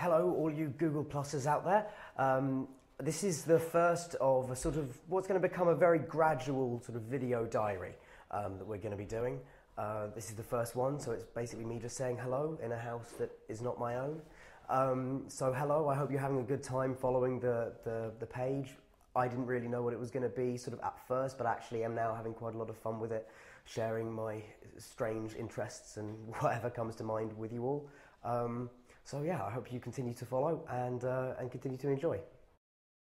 Hello, all you Google Pluses out there. Um, this is the first of a sort of what's going to become a very gradual sort of video diary um, that we're going to be doing. Uh, this is the first one, so it's basically me just saying hello in a house that is not my own. Um, so hello, I hope you're having a good time following the, the, the page. I didn't really know what it was going to be sort of at first, but actually am now having quite a lot of fun with it, sharing my strange interests and whatever comes to mind with you all. Um, so yeah, I hope you continue to follow and, uh, and continue to enjoy.